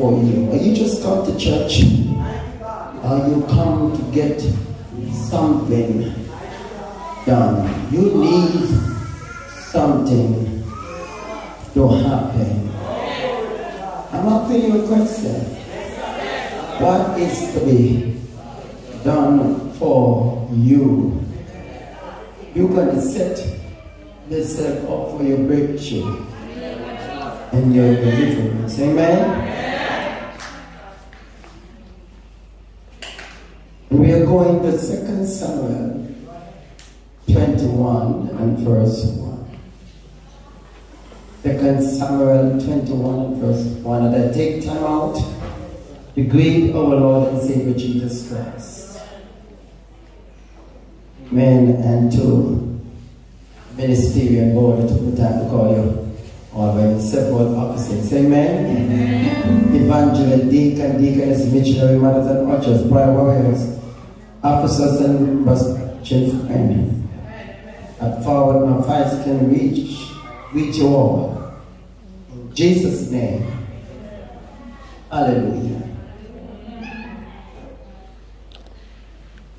for you? Are you just come to church? Or you come to get something done? You need something to happen. I'm asking you a question. What is to be done for you? Going to set yourself up for your breakthrough and your deliverance. Amen? We are going to 2 Samuel 21 and verse 1. 2 Samuel 21 and verse 1. And I take time out to greet our Lord and Savior Jesus Christ. Amen. And to ministerial board to put time to call you all by several offices. Amen. Amen. Evangelist, deacon, deaconess, missionary, mothers and ushers, prayer warriors, officers and chief and at forward my fights can reach reach you all. In Jesus' name. Hallelujah.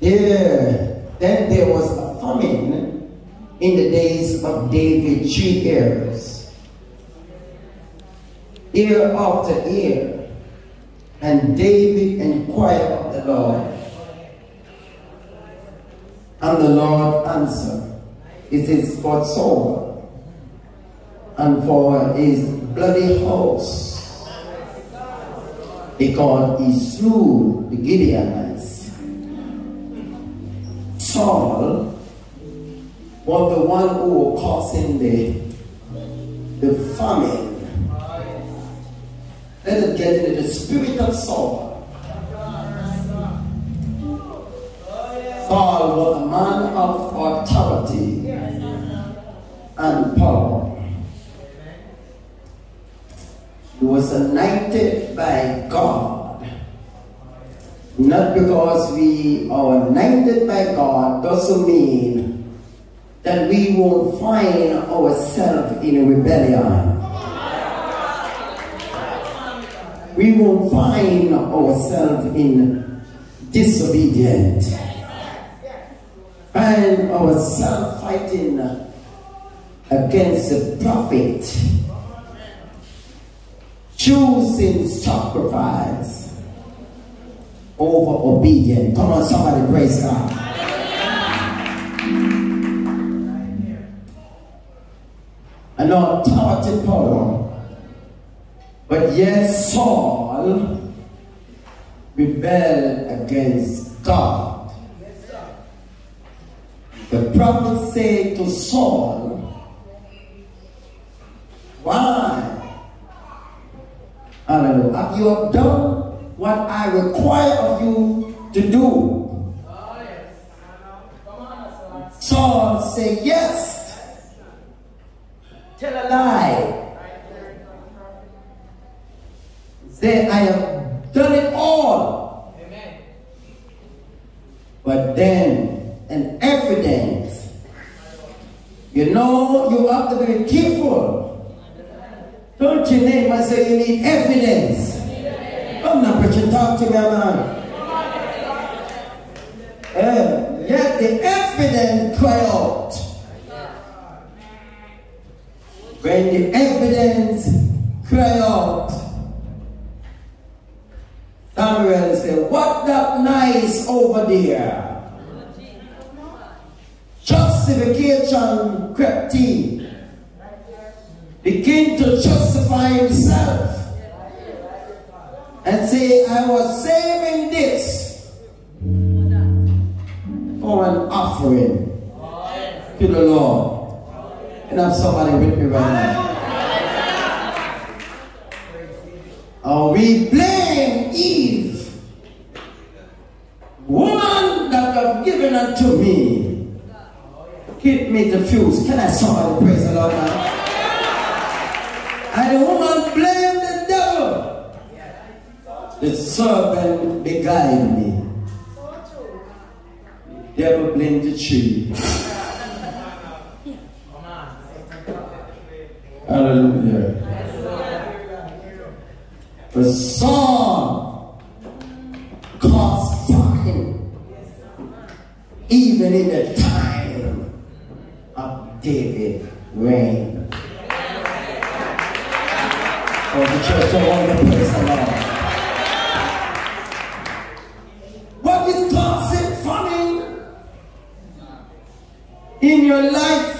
There, then there was a famine in the days of David three years. Year after year. And David inquired of the Lord. And the Lord answered, It is for Saul and for his bloody house, because he slew the Gibeonites. Saul was the one who was causing the, the famine. Let us get into the spirit of Saul. Saul was a man of authority and power. He was anointed by God. Not because we are anointed by God doesn't mean that we won't find ourselves in rebellion. We won't find ourselves in disobedience find ourselves fighting against the prophet, choosing sacrifice over obedience. Come on, somebody praise God. An authority power. But yes, Saul rebelled against God. The prophet said to Saul, Why? Hallelujah. Have you have done what I require of you to do? Oh, Saul said, Yes. Tell a lie. Say, I have done it all. Amen. But then and evidence. You know, you have to be careful. Don't you name and say you need evidence. I'm not preaching, talk to me, man. Uh, let the evidence cry out. When the evidence cry out, Samuel said, what that nice over there? Justification crept in. Begin to justify himself. And say, I was saving this for an offering to the Lord. And I'm somebody with me right now. Oh, we blame Eve, woman that have given unto me hit me the fuse. Can I somebody praise the Lord now? And the woman blamed the devil. The serpent beguiled me. The devil blamed the tree. Hallelujah. The song caused fire, even in the time of David rain? Oh, the church don't want to praise the Lord. What is toxic funny in your life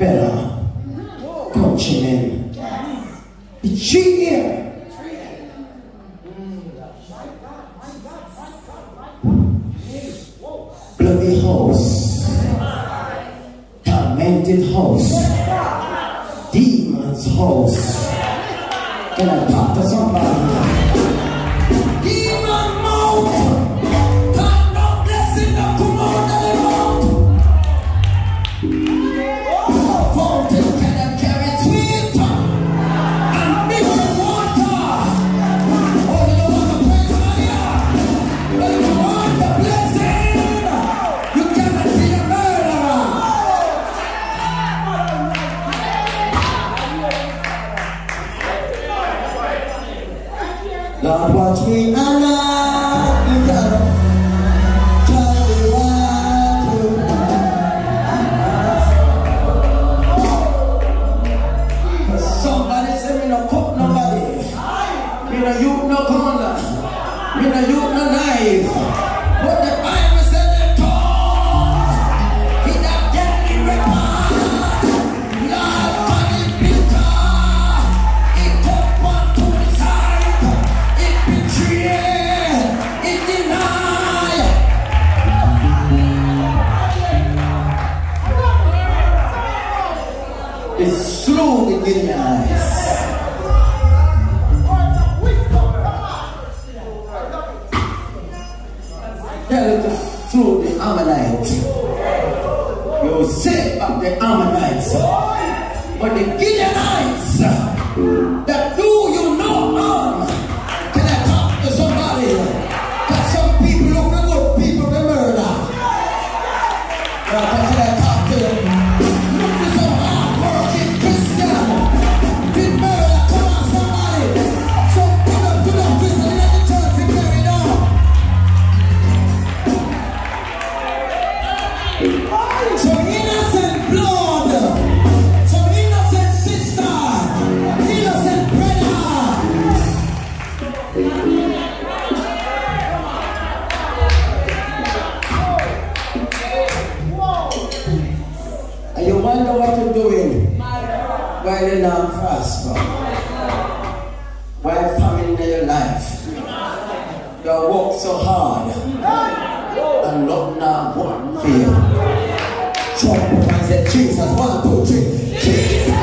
better countrymen. Cheer! Bloody house, tormented house, demon's house. Can I talk to somebody? doing? Why they not prosper? Why famine in your life? You work so hard and not now what feel. Trump and say Jesus, one, two, three, Jesus.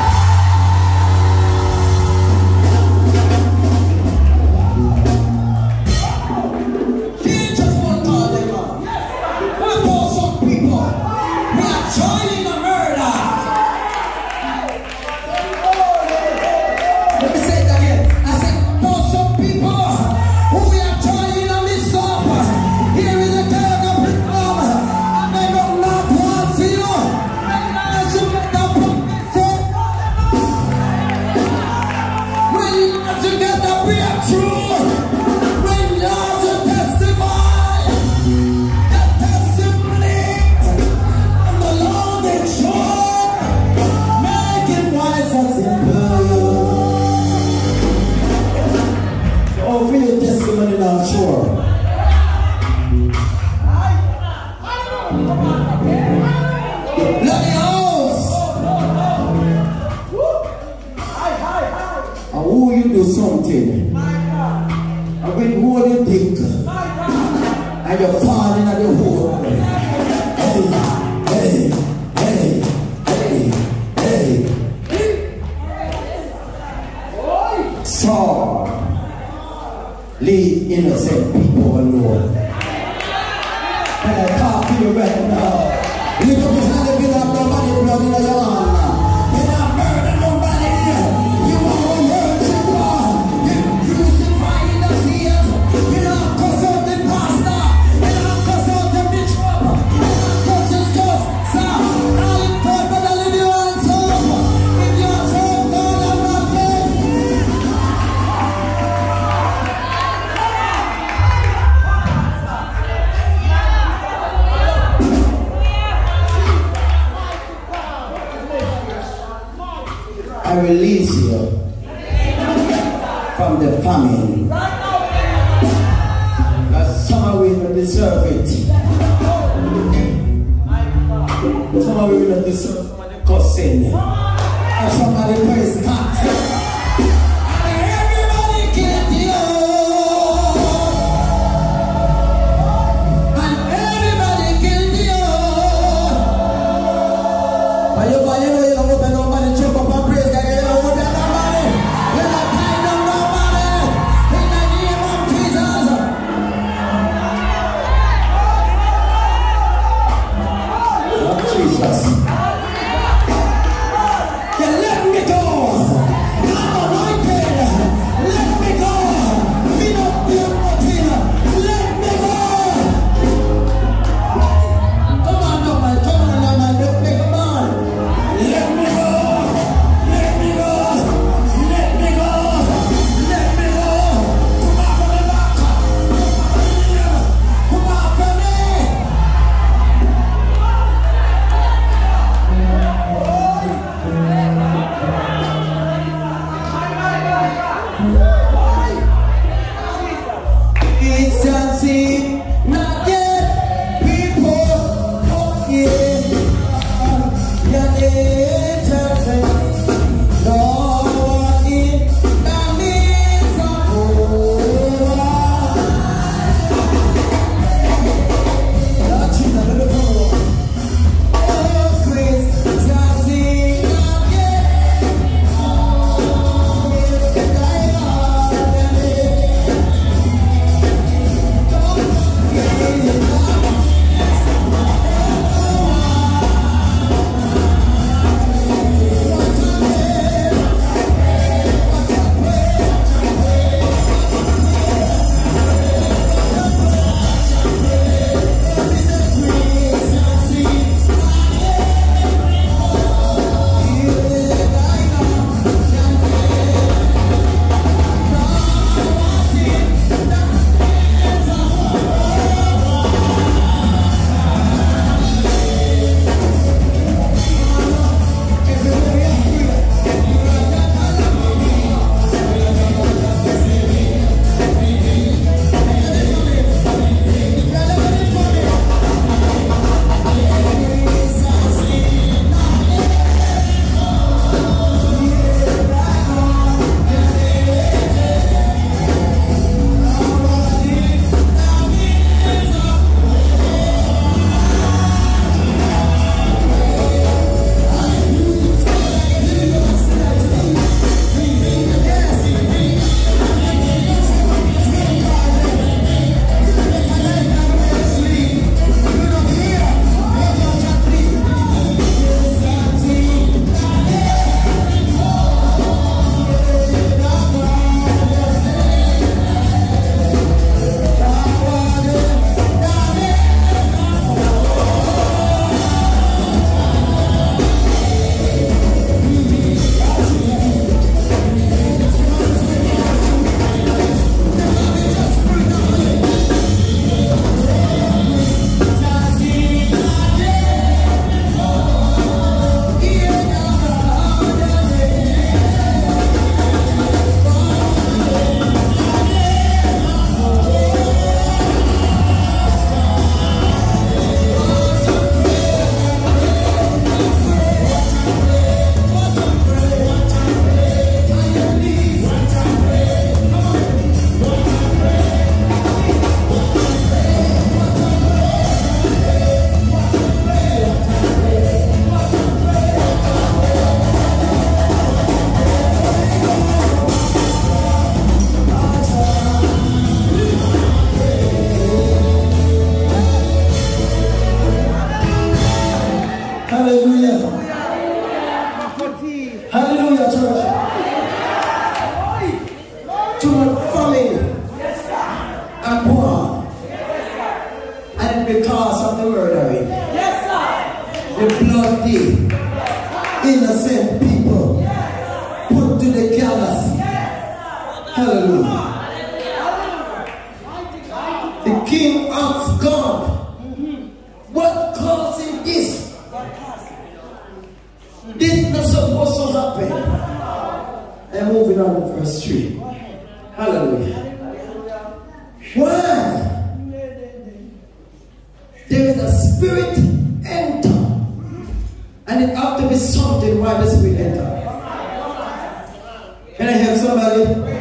famine. That summer we will deserve it. Summer we will deserve cussing. And somebody praise God. This is not supposed to happen. And moving on to verse 3. Hallelujah. Why there is a spirit enter, and it ought to be something why the spirit enter. Can I help somebody?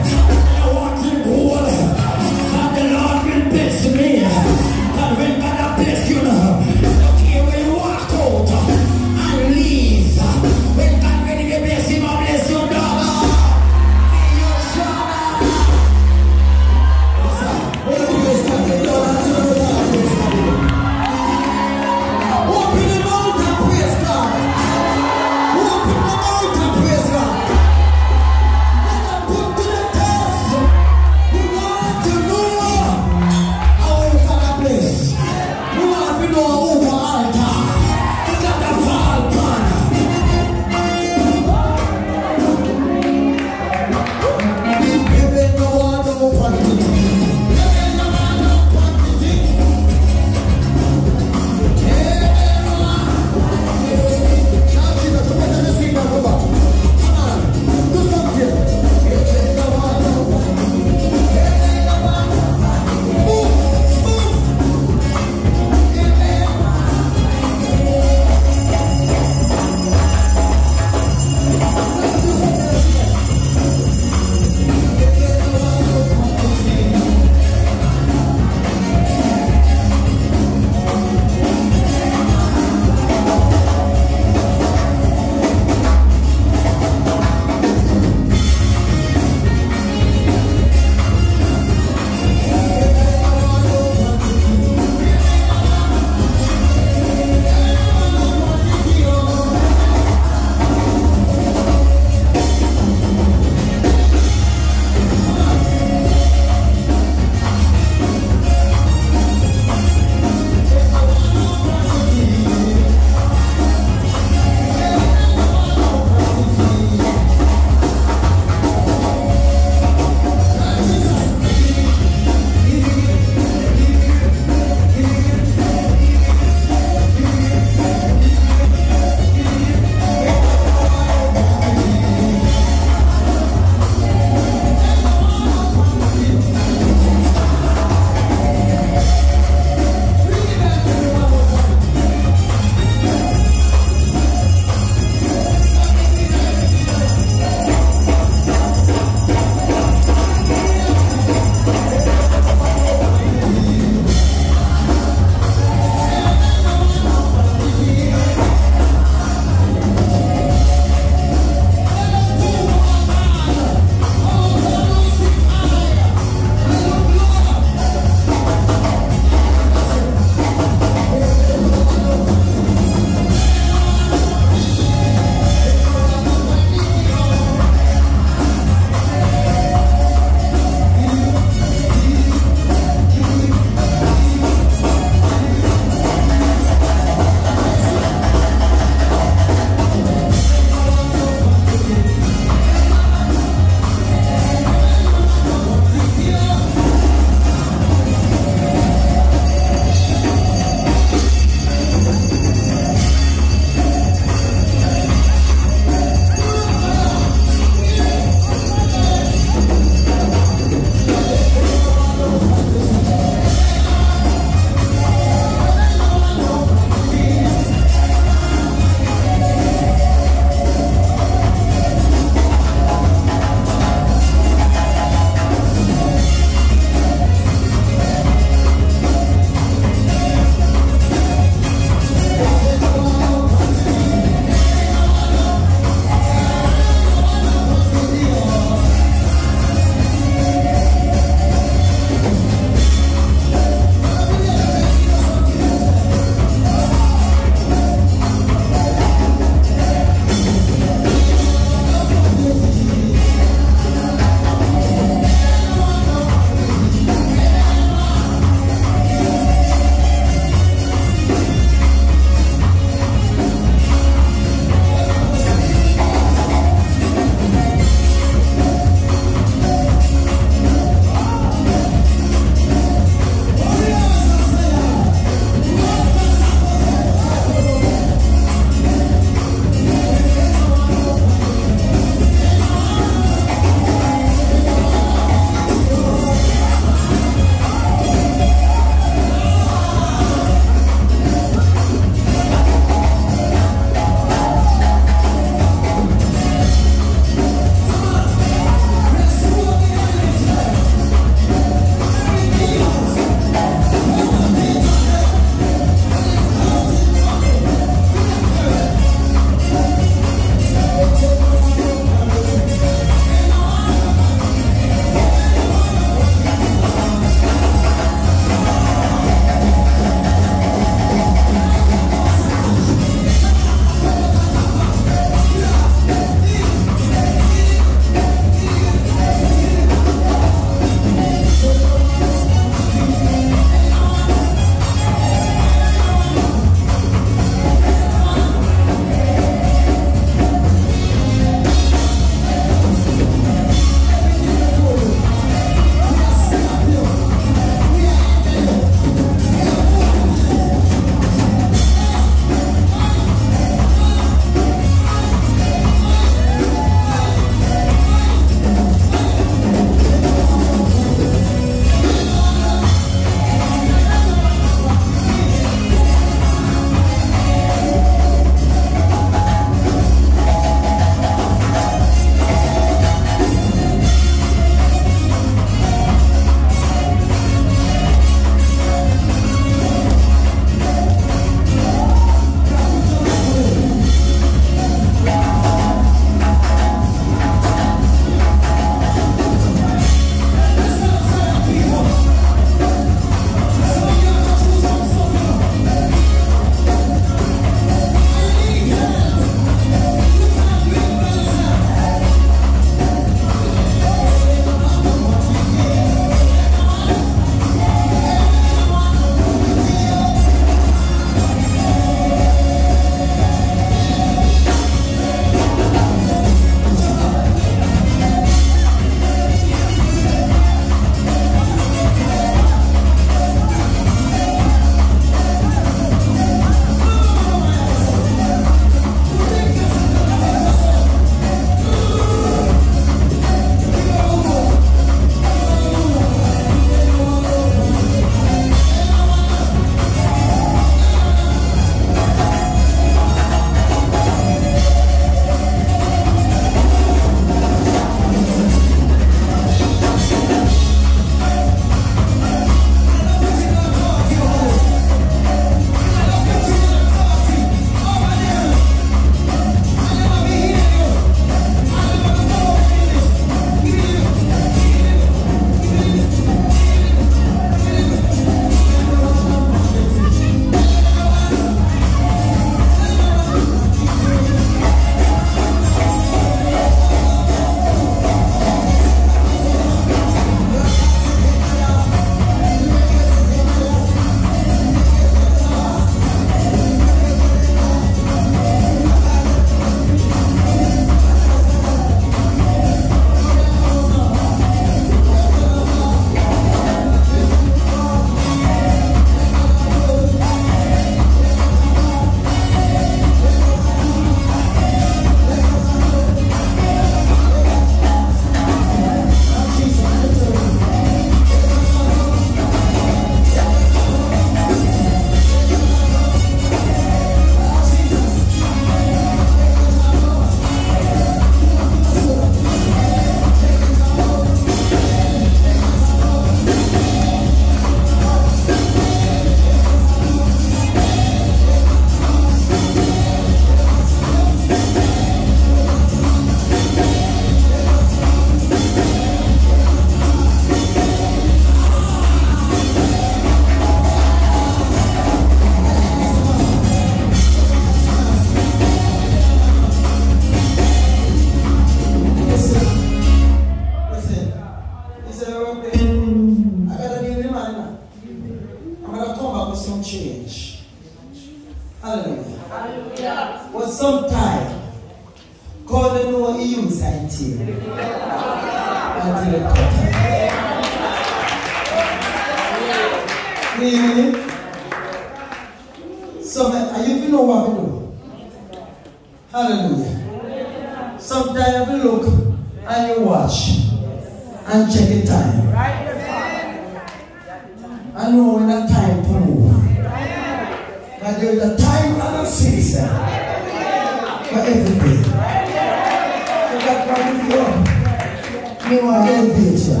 me want get picture.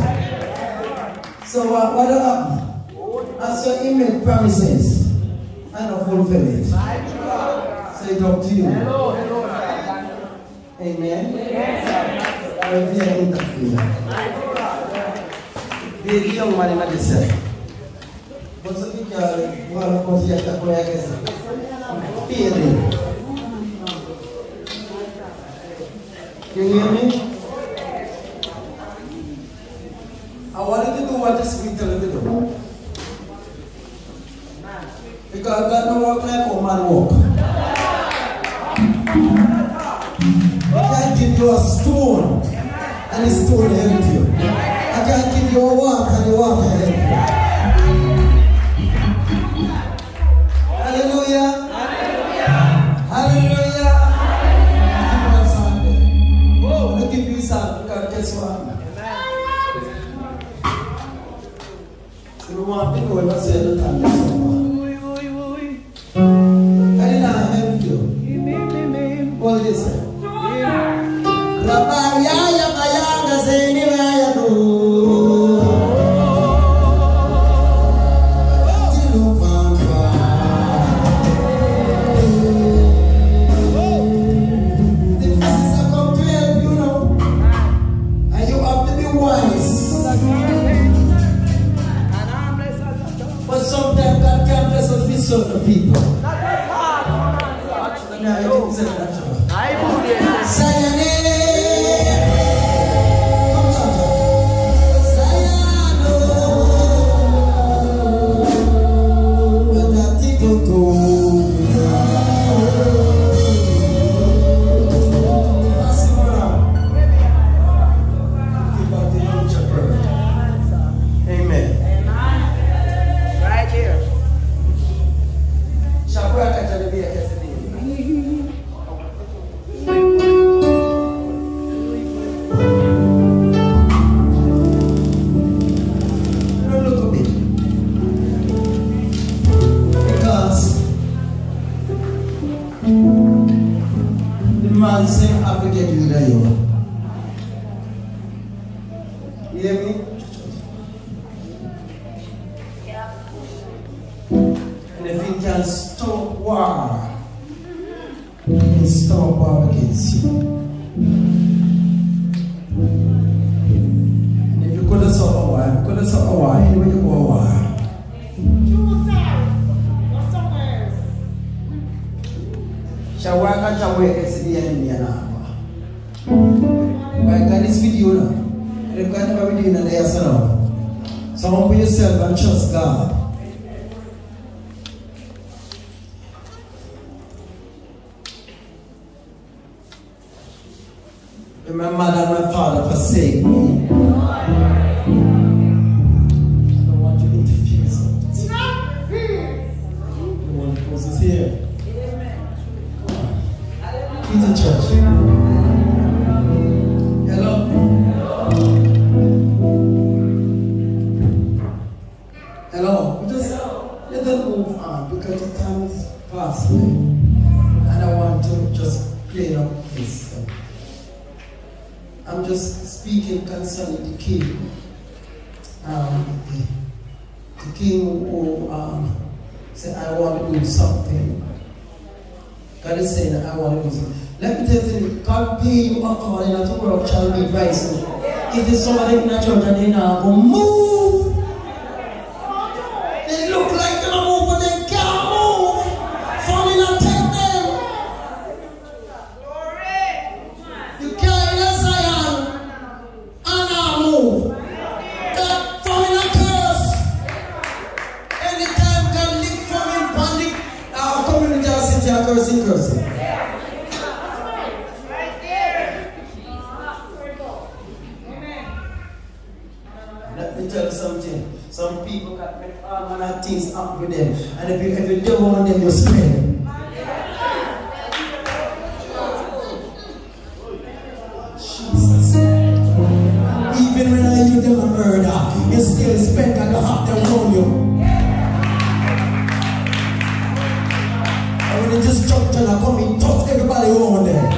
So uh, what happened? As your image promises, and a fulfillment. Say it up to you. Hello, hello. Amen. Yes. I will Amen. Amen. Amen. Amen. Can you hear me? wanted to do what the sweet tell to do. Because God don't work like a man walk. I can't give you a stone and a stone help you. I can't give you a walk and a walk help. uma noiva ser adotada. mansin afirika ìdílé yọ. Yémi. And if you can stop, wow. chawaka chaweke sidiyanimia napa kanisi video na rekandaba video na leya sana my father forsake me. this somebody in church and then I go move. And you just jump to the come in, touch everybody on there.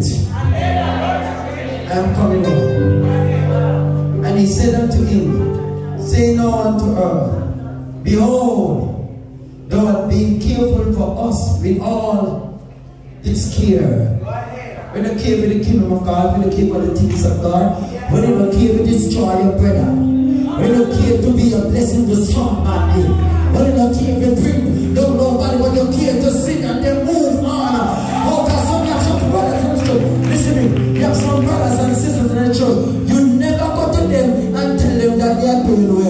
Spirit. I am coming home. And he said unto him, Say now unto her, Behold, thou art being careful for us with all its care. We don't care for the kingdom of God, we don't care for the things of God. We don't care to destroy your brother. We don't care to be a blessing to somebody. We don't care to bring down nobody, but you care to sing and then You have some brothers and sisters in the church. You never go to them and tell them that they are doing well.